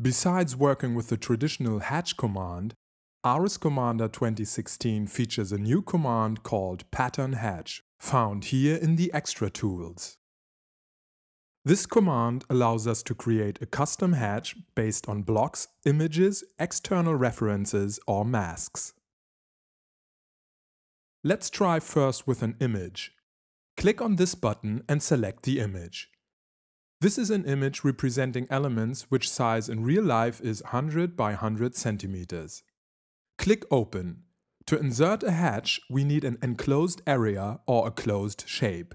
Besides working with the traditional hatch command, ARES Commander 2016 features a new command called pattern hatch, found here in the extra tools. This command allows us to create a custom hatch based on blocks, images, external references or masks. Let's try first with an image. Click on this button and select the image. This is an image representing elements which size in real life is 100 by 100 centimeters. Click Open. To insert a hatch, we need an enclosed area or a closed shape.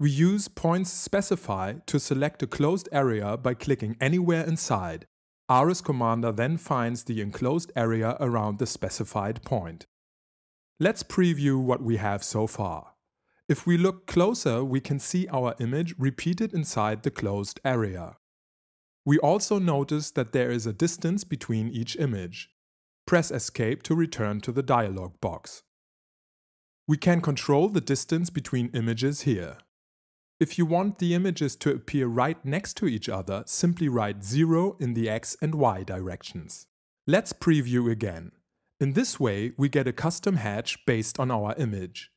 We use points specify to select a closed area by clicking anywhere inside. ARES Commander then finds the enclosed area around the specified point. Let's preview what we have so far. If we look closer, we can see our image repeated inside the closed area. We also notice that there is a distance between each image. Press Escape to return to the dialog box. We can control the distance between images here. If you want the images to appear right next to each other, simply write 0 in the x and y directions. Let's preview again. In this way, we get a custom hatch based on our image.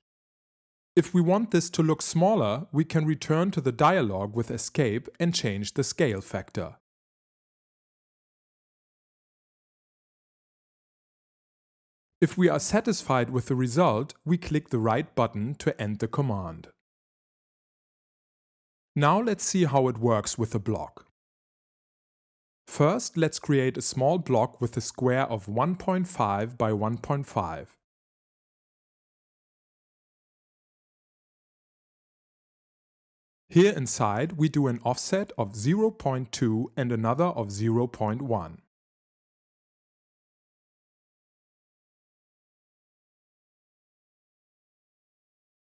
If we want this to look smaller, we can return to the dialog with Escape and change the scale factor. If we are satisfied with the result, we click the right button to end the command. Now let's see how it works with a block. First, let's create a small block with a square of 1.5 by 1.5. Here inside we do an offset of 0.2 and another of 0.1.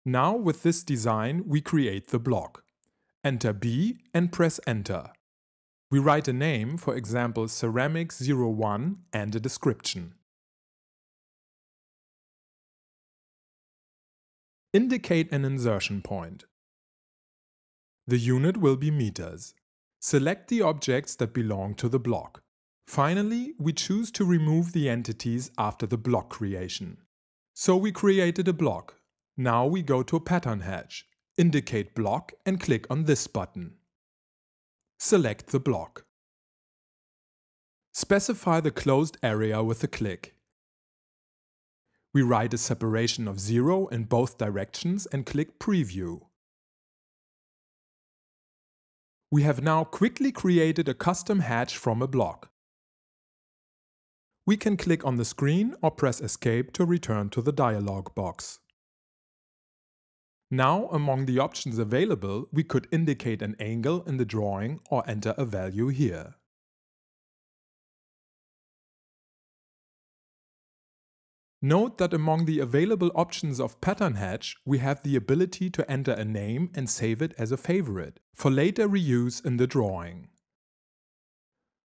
Now with this design we create the block. Enter B and press Enter. We write a name, for example ceramics01 and a description. Indicate an insertion point. The unit will be meters. Select the objects that belong to the block. Finally, we choose to remove the entities after the block creation. So we created a block, now we go to a Pattern Hatch, indicate block and click on this button. Select the block. Specify the closed area with a click. We write a separation of 0 in both directions and click Preview. We have now quickly created a custom hatch from a block. We can click on the screen or press Escape to return to the dialog box. Now, among the options available, we could indicate an angle in the drawing or enter a value here. Note that among the available options of Pattern Hatch, we have the ability to enter a name and save it as a favorite, for later reuse in the drawing.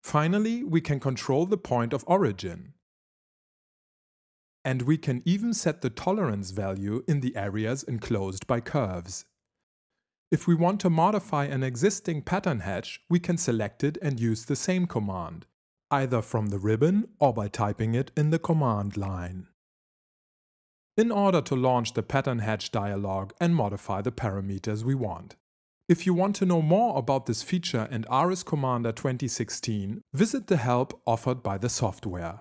Finally, we can control the point of origin. And we can even set the tolerance value in the areas enclosed by curves. If we want to modify an existing pattern hatch, we can select it and use the same command, either from the ribbon or by typing it in the command line. In order to launch the pattern hatch dialog and modify the parameters we want. If you want to know more about this feature and ARES Commander 2016, visit the help offered by the software.